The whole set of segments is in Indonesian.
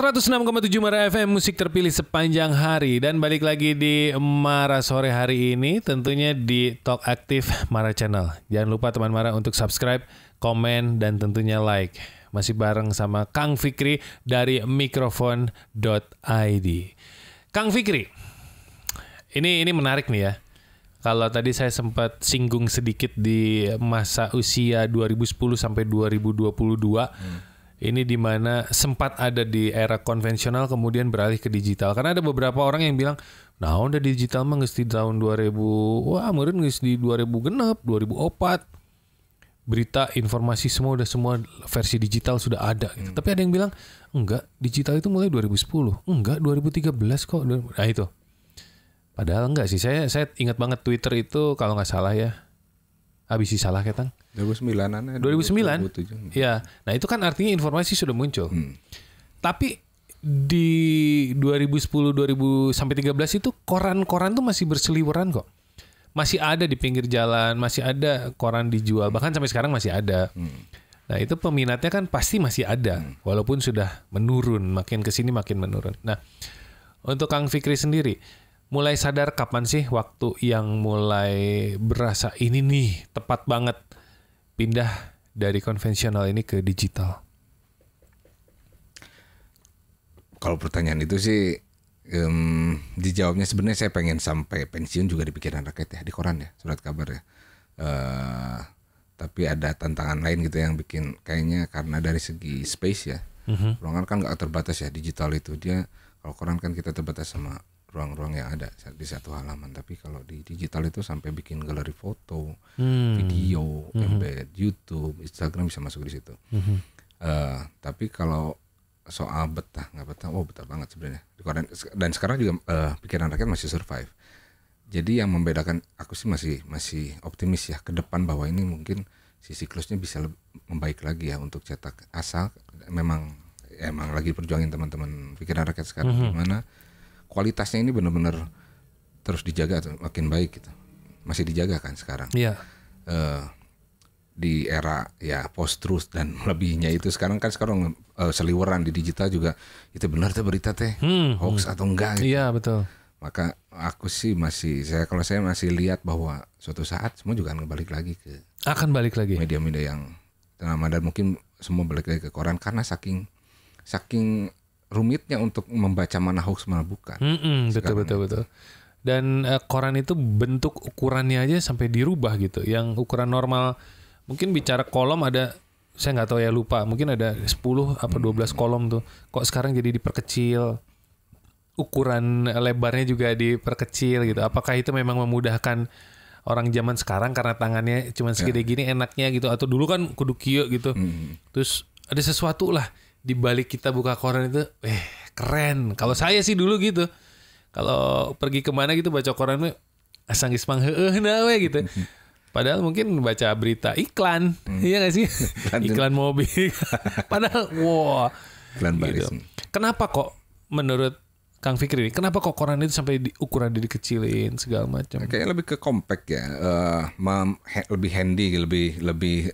106,7 Mara FM musik terpilih sepanjang hari dan balik lagi di Mara sore hari ini tentunya di Talk Aktif Mara Channel. Jangan lupa teman Mara untuk subscribe, komen dan tentunya like. Masih bareng sama Kang Fikri dari mikrofon.id. Kang Fikri. Ini ini menarik nih ya. Kalau tadi saya sempat singgung sedikit di masa usia 2010 sampai 2022. Hmm ini di mana sempat ada di era konvensional kemudian beralih ke digital. Karena ada beberapa orang yang bilang nah udah digital mah di tahun 2000 wah mungkin geus di 2000 genep 2004 berita informasi semua udah semua versi digital sudah ada gitu. Hmm. tapi ada yang bilang enggak digital itu mulai 2010 enggak 2013 kok. Nah itu. Padahal enggak sih. Saya saya ingat banget Twitter itu kalau nggak salah ya habis salah ketang? 2009 2009 ya nah itu kan artinya informasi sudah muncul. Hmm. tapi di 2010 2000 sampai 13 itu koran-koran tuh masih berseliweran kok. Masih ada di pinggir jalan masih ada koran dijual. Bahkan sampai sekarang masih ada. Hmm. nah itu peminatnya kan pasti masih ada. Hmm. walaupun sudah menurun makin ke sini makin menurun. Nah untuk Kang Fikri sendiri mulai sadar kapan sih waktu yang mulai berasa ini nih tepat banget pindah dari konvensional ini ke digital? Kalau pertanyaan itu sih um, dijawabnya sebenarnya saya pengen sampai pensiun juga di pikiran rakyat ya di koran ya surat kabar ya. Uh, tapi ada tantangan lain gitu yang bikin kayaknya karena dari segi space ya, uh-huh. ruangan kan nggak terbatas ya digital itu dia kalau koran kan kita terbatas sama ruang-ruang yang ada di satu halaman tapi kalau di digital itu sampai bikin galeri foto hmm. video hmm. embed YouTube Instagram bisa masuk di situ hmm. uh, tapi kalau soal betah nggak betah oh betah banget sebenarnya dan sekarang juga uh, pikiran rakyat masih survive jadi yang membedakan aku sih masih masih optimis ya ke depan bahwa ini mungkin si siklusnya bisa membaik lagi ya untuk cetak asal memang emang lagi perjuangin teman-teman pikiran rakyat sekarang mm -hmm. gimana kualitasnya ini benar-benar terus dijaga tuh makin baik gitu. Masih dijaga kan sekarang. Iya. Uh, di era ya post truth dan lebihnya itu. Sekarang kan sekarang uh, seliweran di digital juga itu benar tuh berita teh? Hmm, hoax hmm. atau enggak gitu. iya betul. Maka aku sih masih saya kalau saya masih lihat bahwa suatu saat semua juga akan balik lagi ke akan balik lagi. media-media yang nama dan mungkin semua balik lagi ke koran karena saking saking rumitnya untuk membaca mana hoax mana bukan. Mm -mm, betul betul betul. Dan uh, koran itu bentuk ukurannya aja sampai dirubah gitu. Yang ukuran normal mungkin bicara kolom ada saya nggak tahu ya lupa, mungkin ada 10 apa 12 hmm. kolom tuh. Kok sekarang jadi diperkecil? Ukuran lebarnya juga diperkecil gitu. Apakah itu memang memudahkan orang zaman sekarang karena tangannya cuma segede ya. gini enaknya gitu atau dulu kan kudu kio gitu. Hmm. Terus ada sesuatu lah di balik kita buka koran itu eh keren. Kalau saya sih dulu gitu. Kalau pergi ke mana gitu baca koran asang ispang heeh nah we gitu. Padahal mungkin baca berita iklan, hmm. iya gak sih? Iklan, iklan mobil. Padahal wow. Iklan gitu. Kenapa kok menurut Kang Fikri, kenapa kok koran itu sampai di, ukuran dikecilin segala macam? Kayaknya lebih ke compact ya, uh, lebih handy, lebih lebih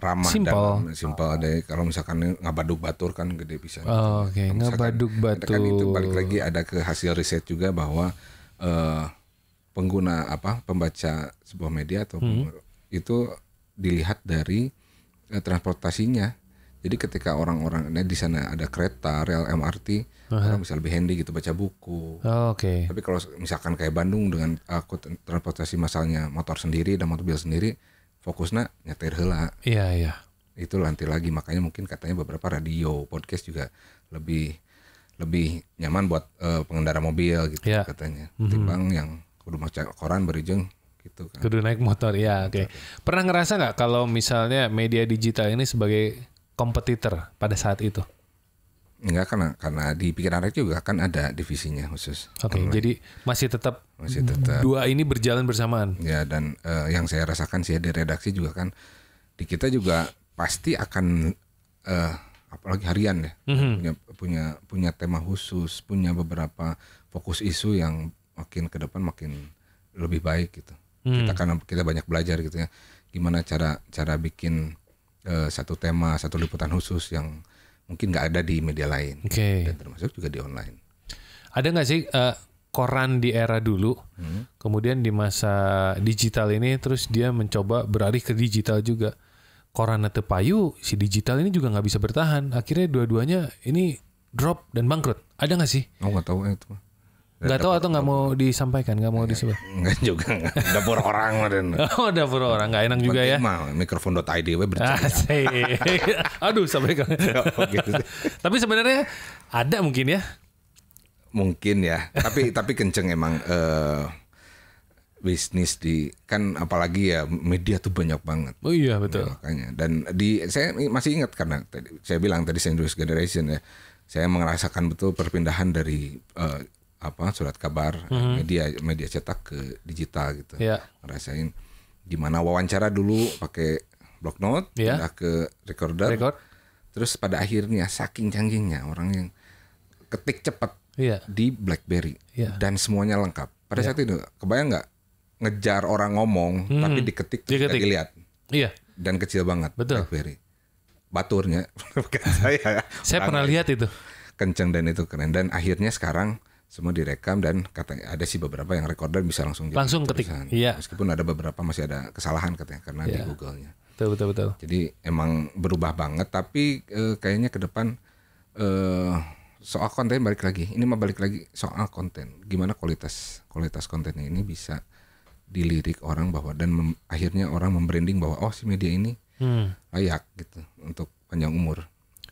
ramah simple. dan simpel deh kalau misalkan ngabaduk batur kan gede bisa oh, oke okay. ngabaduk batur kan itu balik lagi ada ke hasil riset juga bahwa uh, pengguna apa pembaca sebuah media atau hmm. itu dilihat dari uh, transportasinya jadi ketika orang-orang ini di sana ada kereta, rel MRT, uh-huh. orang bisa lebih handy gitu baca buku. Oh, Oke. Okay. Tapi kalau misalkan kayak Bandung dengan aku transportasi masalnya motor sendiri dan mobil sendiri, fokusnya nyetir hela. Iya iya. Itu nanti lagi makanya mungkin katanya beberapa radio podcast juga lebih lebih nyaman buat uh, pengendara mobil gitu ya. katanya. Mm -hmm. Timbang yang kudu maca koran berijeng gitu kan. Kudu naik motor ya, oke. Okay. Pernah ngerasa nggak kalau misalnya media digital ini sebagai kompetitor pada saat itu? Enggak karena karena di pikiran rakyat juga kan ada divisinya khusus. Oke, okay, jadi masih tetap masih tetap dua ini berjalan bersamaan. Ya dan uh, yang saya rasakan sih di redaksi juga kan di kita juga pasti akan uh, apalagi harian ya mm-hmm. punya punya punya tema khusus, punya beberapa fokus isu yang makin ke depan makin lebih baik gitu. Mm. Kita karena kita banyak belajar gitu ya, gimana cara cara bikin uh, satu tema satu liputan khusus yang mungkin nggak ada di media lain Oke. dan termasuk juga di online. Ada nggak sih eh, koran di era dulu, kemudian di masa digital ini, terus dia mencoba beralih ke digital juga. Koran atau payu, si digital ini juga nggak bisa bertahan. Akhirnya dua-duanya ini drop dan bangkrut. Ada nggak sih? Oh nggak tahu itu. Nggak tahu atau nggak mau disampaikan, nggak mau disebut. Nggak juga dapur orang dan Oh, dapur orang nggak enak juga ya. Mah mikrofon.id we bercanda. Aduh, sampai ke- gitu. Tapi sebenarnya ada mungkin ya. Mungkin ya, tapi tapi kenceng emang eh, bisnis di kan apalagi ya media tuh banyak banget. Oh iya betul. makanya dan di saya masih ingat karena tadi saya bilang tadi Sandwich Generation ya saya merasakan betul perpindahan dari eh, apa surat kabar media media cetak ke digital gitu Ya. ngerasain gimana wawancara dulu pakai block note Ya. pindah ke recorder Rekor. terus pada akhirnya saking canggihnya orang yang ketik cepat Iya. di BlackBerry Ya. dan semuanya lengkap pada saat itu kebayang nggak ngejar orang ngomong tapi diketik terus Hmm. Diketik. dilihat Iya. dan kecil banget Betul. BlackBerry. Baturnya saya. Saya pernah lihat itu. Kenceng dan itu keren dan akhirnya sekarang semua direkam dan katanya ada sih beberapa yang recorder bisa langsung jadi Langsung ketik. Iya. Meskipun ada beberapa masih ada kesalahan katanya karena di Iya. Google-nya. Betul betul betul. Jadi emang berubah banget tapi eh, kayaknya ke depan eh soal konten balik lagi. Ini mah balik lagi soal konten. Gimana kualitas kualitas kontennya ini bisa dilirik orang bahwa dan mem- akhirnya orang membranding bahwa oh si media ini Hmm. layak gitu untuk panjang umur.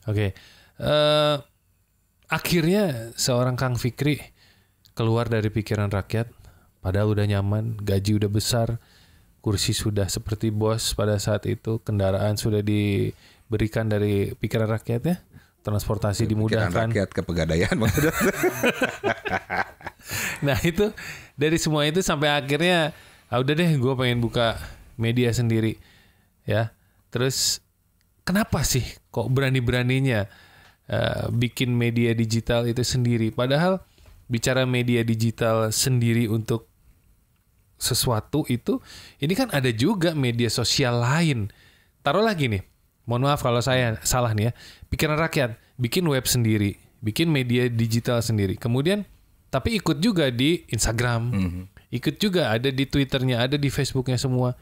Oke. Eh akhirnya seorang Kang Fikri keluar dari pikiran rakyat padahal udah nyaman, gaji udah besar, kursi sudah seperti bos pada saat itu, kendaraan sudah diberikan dari pikiran rakyat ya. Transportasi Pikiran dimudahkan. rakyat ke pegadaian. Nah itu dari semua itu sampai akhirnya ah, udah deh gue pengen buka media sendiri ya. Terus kenapa sih kok berani-beraninya eh, bikin media digital itu sendiri? Padahal bicara media digital sendiri untuk sesuatu itu ini kan ada juga media sosial lain. Taruh lagi nih. Mohon maaf kalau saya salah nih ya. Pikiran rakyat bikin web sendiri, bikin media digital sendiri. Kemudian tapi ikut juga di Instagram. Ikut juga ada di Twitternya, ada di Facebooknya semua.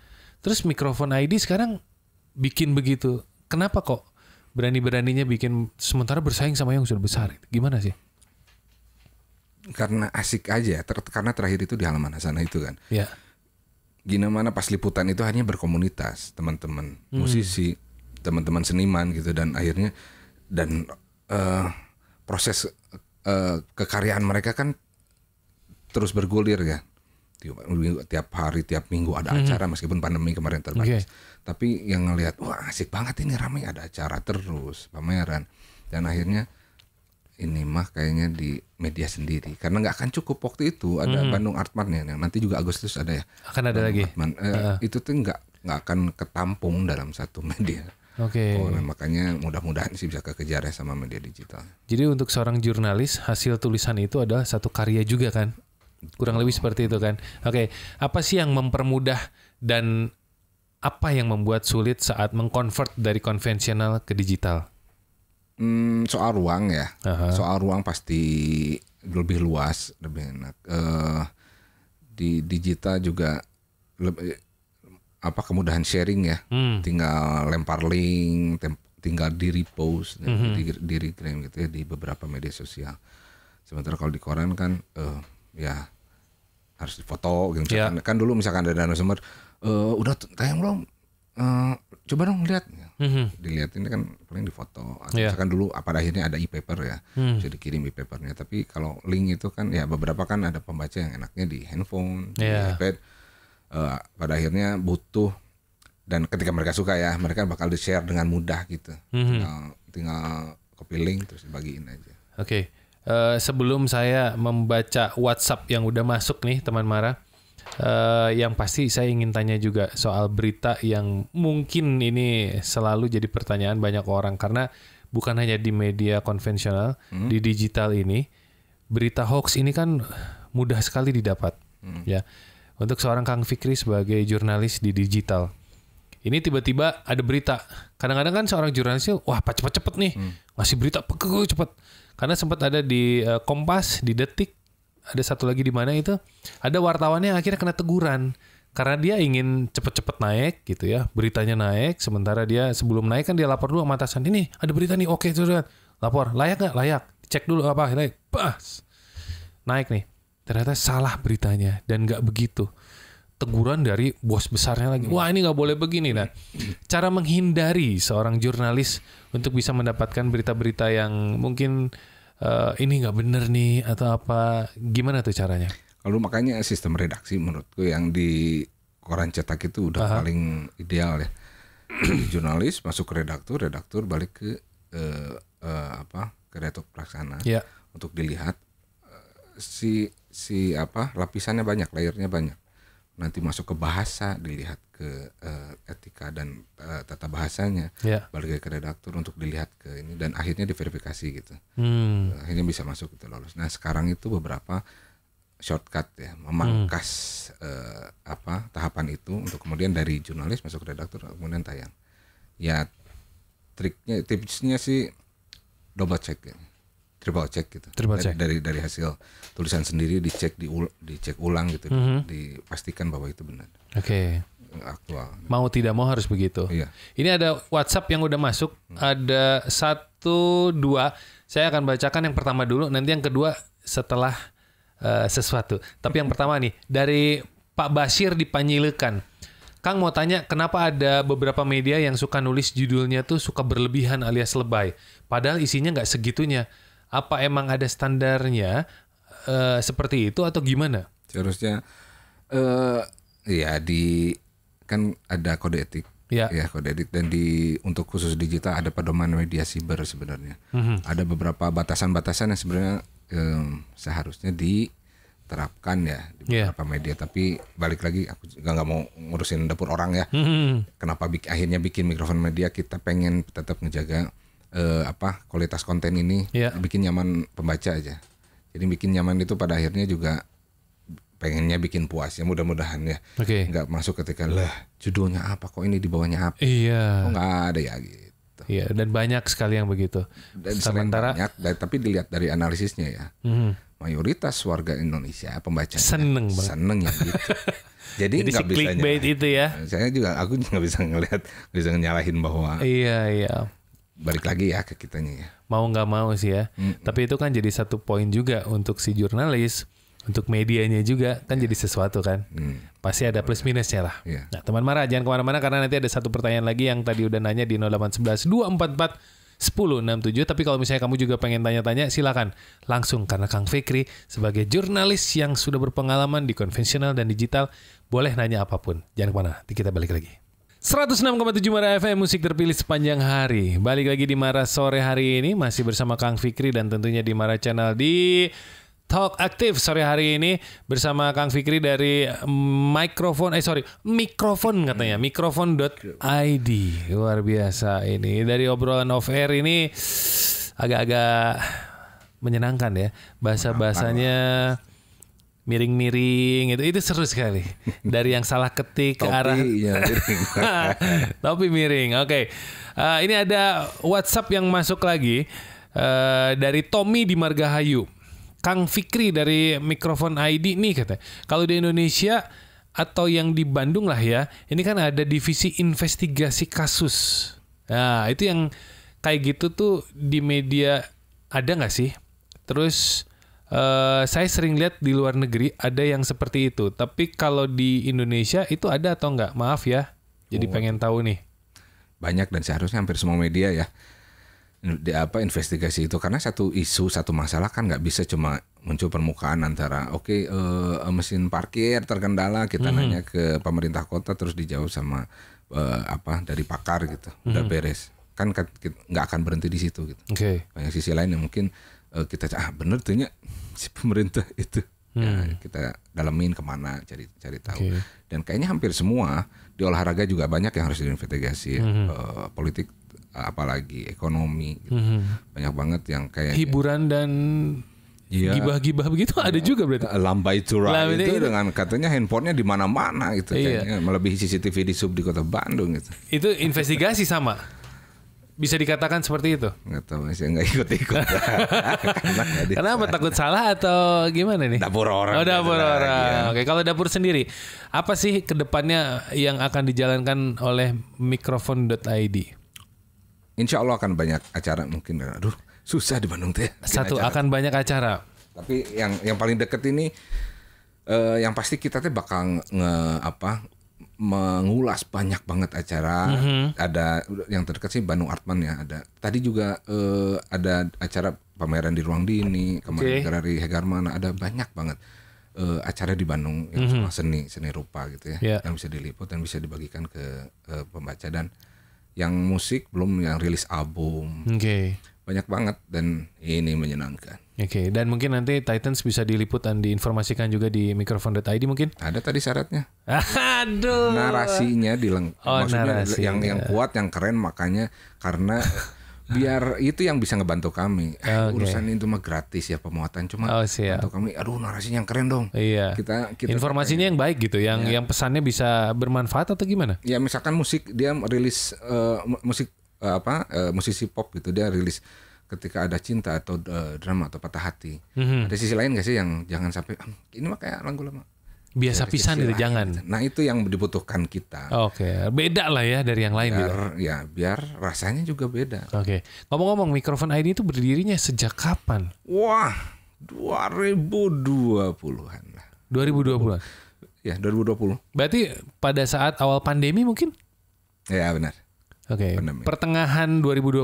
Terus mikrofon ID sekarang bikin begitu. Kenapa kok berani-beraninya bikin sementara bersaing sama yang sudah besar? Gimana sih? karena asik aja ter- karena terakhir itu di halaman sana itu kan. Ya. Gimana pas liputan itu hanya berkomunitas, teman-teman musisi, teman-teman seniman gitu dan akhirnya dan eh, proses eh, kekaryaan mereka kan terus bergulir ya. Tiap, tiap hari, tiap minggu ada acara meskipun pandemi kemarin terbatas. Tapi yang ngelihat wah asik banget ini ramai ada acara terus pameran dan akhirnya ini mah kayaknya di media sendiri karena nggak akan cukup waktu itu ada Bandung Artman ya yang nanti juga Agustus ada ya Akan ada lagi. Artman. Eh, itu tuh nggak nggak akan ketampung dalam satu media Oke. oh, makanya mudah-mudahan sih bisa kekejar ya sama media digital Jadi untuk seorang jurnalis hasil tulisan itu adalah satu karya juga kan? Kurang lebih seperti itu kan? Oke, apa sih yang mempermudah dan apa yang membuat sulit saat mengkonvert dari konvensional ke digital? Hmm, soal ruang ya Aha. soal ruang pasti lebih luas lebih enak Eh, di digital juga lebih apa kemudahan sharing ya Hmm. tinggal lempar link tem- tinggal di repost di, di reclaim gitu ya di beberapa media sosial sementara kalau di koran kan eh, ya harus difoto gitu misalkan. kan dulu misalkan ada narasumber eh, udah t- tayang belum Eh, coba dong lihat Mhm. dilihat ini kan paling difoto Atau Iya. misalkan dulu pada akhirnya ada e-paper ya Hmm. bisa dikirim e-papernya tapi kalau link itu kan ya beberapa kan ada pembaca yang enaknya di handphone di Iya. iPad Eh, pada akhirnya butuh dan ketika mereka suka ya mereka bakal di share dengan mudah gitu Mhm. tinggal tinggal copy link terus dibagiin aja Oke, Eh, sebelum saya membaca WhatsApp yang udah masuk nih teman Mara, eh, yang pasti saya ingin tanya juga soal berita yang mungkin ini selalu jadi pertanyaan banyak orang karena bukan hanya di media konvensional, di digital ini berita hoax ini kan mudah sekali didapat, ya. Untuk seorang Kang Fikri sebagai jurnalis di digital, Ini tiba-tiba ada berita. Kadang-kadang kan seorang jurnalisnya, wah cepet-cepet nih ngasih berita pekek cepet. Karena sempat ada di eh, Kompas, di Detik, ada satu lagi di mana itu ada wartawannya akhirnya kena teguran. Karena dia ingin cepet-cepet naik gitu ya beritanya naik sementara dia sebelum naik kan dia lapor dulu sama atasan ini ada berita nih oke sudah lapor layak nggak? Layak. Cek dulu apa? Naik pas. Naik nih. Ternyata salah beritanya dan nggak begitu teguran dari bos besarnya lagi. Wah ini nggak boleh begini. Nah cara menghindari seorang jurnalis untuk bisa mendapatkan berita-berita yang mungkin eh, ini nggak bener nih atau apa gimana tuh caranya? Kalau makanya sistem redaksi menurutku yang di koran cetak itu udah paling ideal ya. Jurnalis masuk ke redaktur, redaktur balik ke eh, eh, apa ke redaktur pelaksana ya. untuk dilihat eh, si si apa lapisannya banyak, layernya banyak. Nanti masuk ke bahasa, dilihat ke eh, etika dan eh, tata bahasanya, ya balik ke redaktur untuk dilihat ke ini dan akhirnya diverifikasi gitu. hmm. akhirnya bisa masuk itu lolos. Nah sekarang itu beberapa shortcut ya memangkas eh, apa tahapan itu untuk kemudian dari jurnalis masuk ke redaktur kemudian tayang. Ya triknya tipsnya sih double check ya. Triple check gitu. Triple dari, check. dari dari hasil tulisan sendiri dicek diul, dicek ulang gitu, Mhm. dipastikan bahwa itu benar oke aktual. mau tidak mau harus begitu Iya. Ini ada WhatsApp yang udah masuk. Ada satu dua. Saya akan bacakan yang pertama dulu. Nanti yang kedua setelah eh, sesuatu. Tapi yang pertama nih dari Pak Basir di Panyilekan. Kang mau tanya kenapa ada beberapa media yang suka nulis judulnya tuh suka berlebihan alias lebay. Padahal isinya nggak segitunya. Apa emang ada standarnya eh, seperti itu atau gimana? Seharusnya eh ya di kan ada kode etik Ya. ya kode etik dan di untuk khusus digital ada pedoman media siber sebenarnya Mhm. ada beberapa batasan-batasan yang sebenarnya em, seharusnya diterapkan ya di Iya. beberapa media tapi balik lagi aku juga nggak mau ngurusin dapur orang ya Hmm. kenapa bik- akhirnya bikin mikrofon media kita pengen tetap ngejaga eh, apa kualitas konten ini Iya. bikin nyaman pembaca aja jadi bikin nyaman itu pada akhirnya juga pengennya bikin puas ya mudah-mudahan ya Oke. nggak masuk ketika lah judulnya apa kok ini di bawahnya apa Iya. kok nggak ada ya gitu Iya, dan banyak sekali yang begitu. dan Sementara banyak tapi dilihat dari analisisnya ya Mhm. mayoritas warga Indonesia pembaca Seneng banget. seneng yang gitu jadi Jadi si nggak bisa clickbait nyalahin. itu ya. saya juga aku nggak bisa ngelihat bisa nyalahin bahwa Iya, iya. Balik lagi ya ke kitanya ya Mau nggak mau sih ya. Tapi itu kan jadi satu poin juga untuk si jurnalis, untuk medianya juga kan jadi sesuatu kan. Hmm. Pasti ada plus minusnya lah. Iya. Nah, teman Mara jangan ke mana-mana karena nanti ada satu pertanyaan lagi yang tadi udah nanya di 0811 244 1067 tapi kalau misalnya kamu juga pengen tanya-tanya silakan langsung karena Kang Fikri sebagai jurnalis yang sudah berpengalaman di konvensional dan digital boleh nanya apa pun jangan ke mana nanti kita balik lagi 106,7 Mara FM musik terpilih sepanjang hari. Balik lagi di Mara sore hari ini masih bersama Kang Fikri dan tentunya di Mara Channel di Talk Aktif sore hari ini bersama Kang Fikri dari mikrofon eh sorry mikrofon katanya mikrofon.id luar biasa ini. Dari obrolan off air ini agak-agak menyenangkan ya bahasa bahasanya miring-miring itu itu seru sekali dari yang salah ketik ke arah Topinya Topi miring. Oke. Eh, ini ada WhatsApp yang masuk lagi eh, dari Tommy di Margahayu. Kang Fikri dari Mikrofon ID nih katanya. Kalau di Indonesia atau yang di Bandung lah ya, ini kan ada divisi investigasi kasus. Nah, itu yang kayak gitu tuh di media ada nggak sih? Terus eh, saya sering lihat di luar negeri ada yang seperti itu. Tapi kalau di Indonesia itu ada atau nggak? Maaf ya. Jadi pengen tahu nih. banyak dan seharusnya hampir semua media ya di apa investigasi itu karena satu isu satu masalah kan nggak bisa cuma muncul permukaan antara oke eh, mesin parkir terkendala kita nanya ke pemerintah kota terus dijawab sama eh, apa dari pakar gitu udah beres kan nggak akan berhenti di situ gitu Oke. banyak sisi lain yang mungkin eh, kita ah bener tuh nya si pemerintah itu ya, kita dalemin ke mana cari cari tahu Oke. dan kayaknya hampir semua di olahraga juga banyak yang harus diinvestigasi ya. Eh, politik apalagi ekonomi gitu. banyak banget yang kayak Hiburan dan Iya. gibah-gibah begitu ada juga berarti. Lambai Tura itu itu- dengan katanya handphonenya di mana-mana gitu Iya. kayaknya melebihi CCTV di sub di kota Bandung gitu. Itu investigasi sama. Bisa dikatakan seperti itu. Nggak tahu saya nggak ikut-ikut. Karena Kenapa takut salah atau gimana nih? Dapur orang. Oh dapur orang. iya. Oke, kalau dapur sendiri, apa sih ke depannya yang akan dijalankan oleh mikrofon.id? Insya Allah akan banyak acara mungkin. Aduh susah di Bandung teh. Satu acara. akan banyak acara. Tapi yang yang paling deket ini eh, yang pasti kita teh bakal nge apa mengulas banyak banget acara. Mhm. Ada yang terdekat sih Bandung Artman ya. Ada tadi juga eh, ada acara pameran di Ruang Dini, kemarin Oke. Galeri Hegarmana. Ada banyak banget eh, acara di Bandung yang soal seni seni rupa gitu ya. Iya. yang bisa diliput dan bisa dibagikan ke eh, pembaca dan yang musik belum yang rilis album Oke. Banyak banget dan ini menyenangkan. Oke, dan mungkin nanti Titans bisa diliput dan diinformasikan juga di mikrofon.id mungkin. Ada tadi syaratnya. Aduh. narasinya dileng Oh, maksudnya narasi, yang yang kuat yang keren makanya karena biar itu yang bisa ngebantu kami Eh, urusan itu mah gratis ya pemuatan cuma Oh, siap. bantu kami aduh narasinya yang keren dong Iya. kita kita Informasinya yang baik gitu, yang yang pesannya bisa bermanfaat atau gimana? ya misalkan musik dia rilis eh, mu- musik eh, apa eh, musisi pop gitu dia rilis ketika ada cinta atau eh, drama atau patah hati Mhm. ada sisi lain gak sih yang jangan sampai "Ah, ini mah kayak lagu lama Biasa pisan itu jangan. nah itu yang dibutuhkan kita Oke, beda lah ya dari yang lain gitu. biar ya biar rasanya juga beda Oke, ngomong-ngomong mikrofon ID itu berdirinya sejak kapan? Wah, 2020-an lah. 2020. Ya, 2020. Berarti pada saat awal pandemi mungkin? Ya, benar. Oke, Pandemi. pertengahan 2020.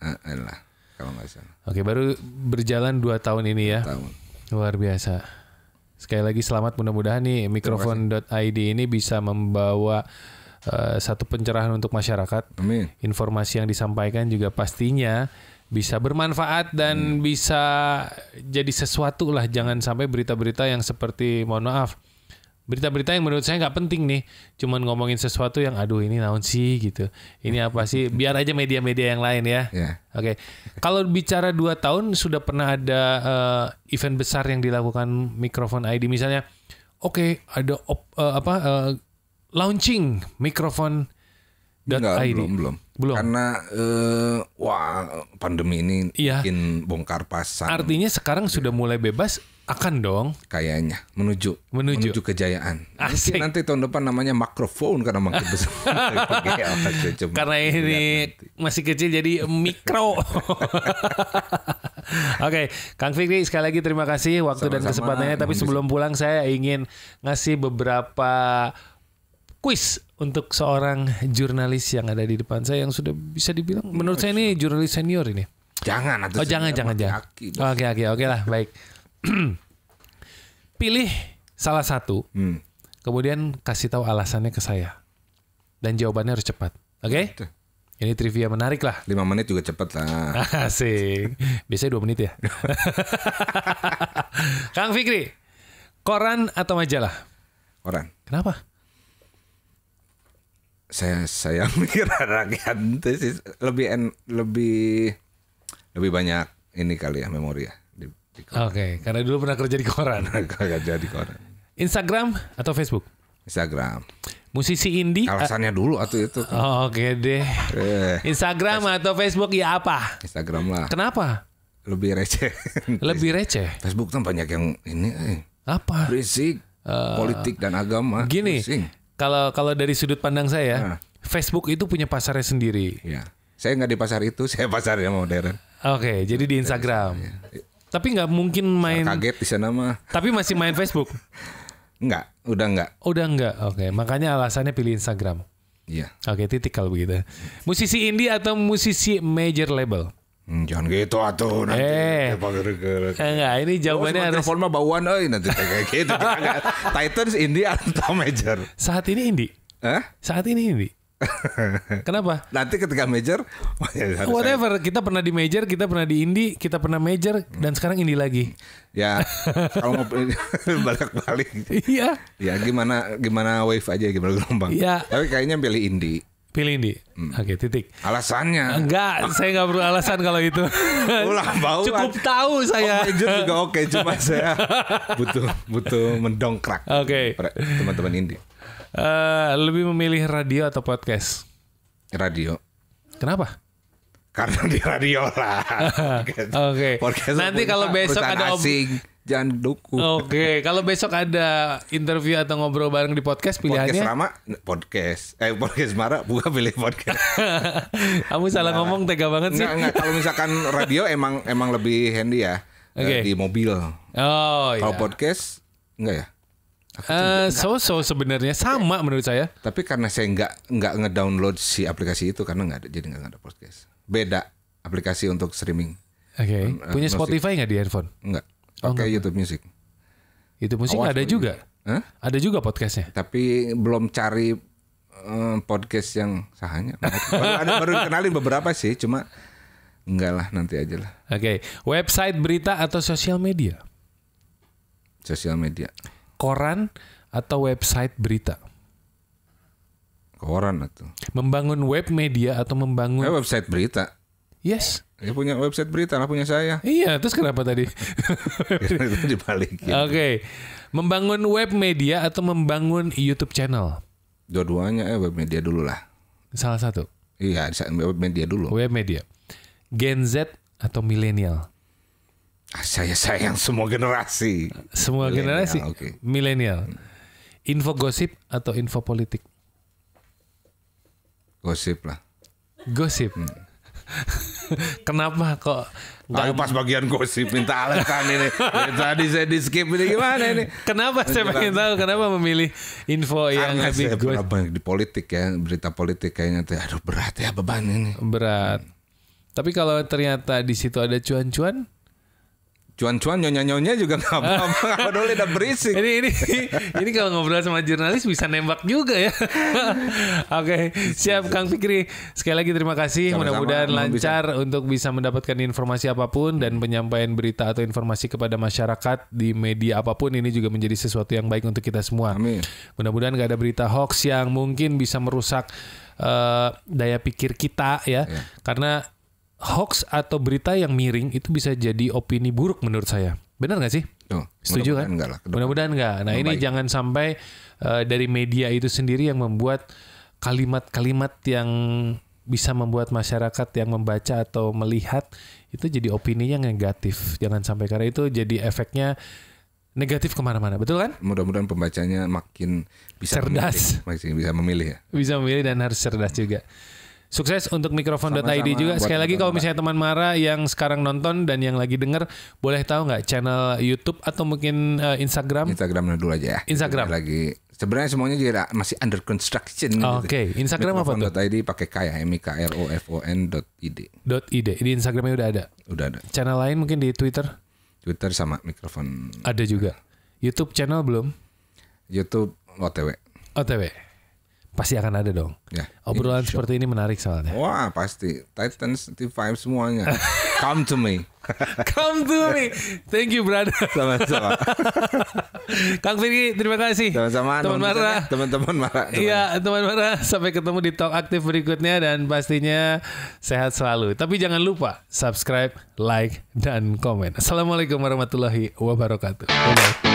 Eh, lah, kalau nggak salah. Oke, baru berjalan dua tahun ini ya. Tahun. Luar biasa. Sekali lagi selamat mudah-mudahan nih mikrofon.id ini bisa membawa eh, satu pencerahan untuk masyarakat. Amin. Informasi yang disampaikan juga pastinya bisa bermanfaat dan bisa jadi sesuatu lah. Jangan sampai berita-berita yang seperti mohon maaf berita-berita yang menurut saya nggak penting nih cuman ngomongin sesuatu yang aduh ini naon sih gitu ini apa sih biar aja media-media yang lain ya Ya. Oke, kalau bicara dua tahun sudah pernah ada eh, event besar yang dilakukan mikrofon ID misalnya, oke ada op- eh, apa eh, launching mikrofon Enggak, ID. belum, belum. Belum. Karena eh, wah, pandemi ini Iya. bikin bongkar pasang Artinya sekarang sudah mulai bebas akan dong. kayaknya menuju Menuju. kejayaan. Asik. Mungkin nanti tahun depan namanya mikrofon karena makin besar. Coba Karena ini nanti. masih kecil jadi mikro. Oke, Kang Fikri sekali lagi terima kasih waktu dan Sama-sama. kesempatannya. Tapi sebelum pulang saya ingin ngasih beberapa kuis untuk seorang jurnalis yang ada di depan saya yang sudah bisa dibilang menurut saya ini jurnalis senior ini. Jangan atau Oh jangan jangan jangan. Oke oke oke lah baik. Pilih salah satu, Hmm. kemudian kasih tahu alasannya ke saya dan jawabannya harus cepat. Oke? Tuh. Ini trivia menarik lah. Lima menit juga cepet lah. Asik. Biasanya dua menit ya. Kang Fikri, koran atau majalah? Orang. Kenapa? saya saya mikir rakyat itu sih lebih en, lebih lebih banyak ini kali ya memori ya di, di Oke, karena dulu pernah kerja di koran. kagak jadi koran Instagram atau Facebook? Instagram Musisi indie? alasannya dulu atau itu Oh, Oke deh. eh, Instagram atau Facebook ya apa? Instagram lah Kenapa? lebih receh Lebih receh. Facebook kan banyak yang ini eh, Apa? berisik politik dan agama Eh, Gini, kalau kalau dari sudut pandang saya, Nah. Facebook itu punya pasarnya sendiri. ya saya nggak di pasar itu saya pasar yang modern Oke, jadi di Instagram. Tapi nggak mungkin main. kaget di sana mah Tapi masih main Facebook. nggak udah nggak Udah nggak. Oke, makanya alasannya pilih Instagram. iya Oke, titik kalau begitu. Musisi indie atau musisi major label? Hmm, jangan gitu atuh nanti Eh. Pager-geger. Eh, enggak, ini jawabannya harus telepon mah bauan euy nanti kayak gitu. Titans indie atau major? saat ini indie. Hah? Saat ini indie. Kenapa? Nanti ketika major ya Whatever, kita pernah di major, kita pernah di indie, kita pernah major, dan sekarang indie lagi. saya- Ya kalau mau balik-balik. Iya. Ya gimana gimana wave aja gimana gelombang. Iya. Tapi kayaknya pilih indie. Pilih Indi. Oke, titik. Alasannya. Enggak, saya nggak perlu alasan kalau itu. Ulah bau Cukup tahu Oh, saya. Major juga oke, cuma saya butuh butuh mendongkrak. Oke. Pre- Teman-teman indie. Eh, lebih memilih radio atau podcast? Radio. Kenapa? Karena di radio lah. Oke. Podcast Nanti kalau besok ada asing, jangan dukung. Oke, kalau besok ada interview atau ngobrol bareng di podcast Podcast pilihannya. Rama, podcast. Eh podcast Mara, bukan pilih podcast. Kamu salah ngomong tega banget sih. Enggak, enggak. Kalau misalkan radio emang emang lebih handy ya. Oke. Di mobil. Oh iya. Kalau podcast enggak ya. Eh, so-so sebenarnya sama menurut saya. Tapi karena saya nggak nggak ngedownload si aplikasi itu karena nggak ada jadi nggak ada podcast. Beda aplikasi untuk streaming. Oke. Punya musik. Spotify nggak di handphone? Enggak. Pakai YouTube Music. Itu musik Awas ada juga. Hah? Ada juga podcastnya. Tapi belum cari eh, podcast yang sahanya. Baru, ada, baru kenalin beberapa sih, cuma enggak lah nanti aja lah. Oke. Website berita atau sosial media? Sosial media. Koran atau website berita? Koran atau. Membangun web media atau Eh, membangun website berita. Yes. Ya punya website berita lah punya saya. Iya, terus kenapa tadi? itu dibalikin. Oke. Membangun web media atau membangun YouTube channel? Dua-duanya eh web media dulu lah. Salah satu. Iya, web media dulu. Web media. Gen Z atau milenial? Ah, saya sayang semua generasi. Semua Millennial, generasi. oke. Milenial. Info gosip atau info politik? Gosip lah. Gosip. Kenapa kok Ayo pas bagian gosip minta alasan ini. Dari Tadi saya di skip ini gimana ini? Kenapa saya pengen tahu kenapa memilih info yang Karena lebih saya pernah gosip banyak di politik ya, berita politik kayaknya tuh aduh berat ya beban ini. berat. Tapi kalau ternyata di situ ada cuan-cuan, Cuan-cuan nyonya-nyonya juga nggak apa-apa, nggak peduli udah berisik. ini ini ini kalau ngobrol sama jurnalis bisa nembak juga ya. Oke, siap Kang Fikri. Sekali lagi terima kasih. Mudah-mudahan lancar untuk bisa mendapatkan informasi apa pun dan penyampaian berita atau informasi kepada masyarakat di media apa pun ini juga menjadi sesuatu yang baik untuk kita semua. Amin. Mudah-mudahan gak ada berita hoax yang mungkin bisa merusak eh, daya pikir kita ya. Karena hoax atau berita yang miring itu bisa jadi opini buruk menurut saya. Benar gak sih? Tuh, Setuju kan? mudah-mudahan enggak lah. ke depan. Mudah-mudahan enggak. Nah, ini Membaik. jangan sampai eh, dari media itu sendiri yang membuat kalimat-kalimat yang bisa membuat masyarakat yang membaca atau melihat itu jadi opininya yang negatif. Jangan sampai karena itu jadi efeknya negatif ke mana-mana. Betul kan? Mudah-mudahan pembacanya makin bisa Cerdas. memilih, makin bisa memilih ya. Bisa memilih dan harus cerdas juga. Sukses untuk mikrofon.id juga. Sekali lagi kalau misalnya teman Mara yang sekarang nonton dan yang lagi denger, boleh tahu nggak channel YouTube atau mungkin eh, Instagram? Instagram dulu aja ya. Instagram. lagi sebenarnya semuanya juga masih under construction. gitu. Oke, Instagram apa tuh? Mikrofon.id pakai K ya, M I K R O F O N dot id. Dot .id. Di Instagramnya udah ada. Udah ada. Channel lain mungkin di Twitter Twitter sama mikrofon ada juga. YouTube channel belum? YouTube OTW. OTW. Pasti akan ada dong. Ya. Obrolan seperti ini menarik soalnya. Wah pasti Titans T5 semuanya. Come to me. Come to me. Thank you brother. Sama-sama. Kang Fikri, terima kasih. Sama-sama. Teman Nuhun pisan Mara. ya, Teman-teman Mara. Iya teman Mara Sampai ketemu di talk aktif berikutnya Dan pastinya sehat selalu Tapi jangan lupa Subscribe, like, dan komen Assalamualaikum warahmatullahi wabarakatuh Bye-bye.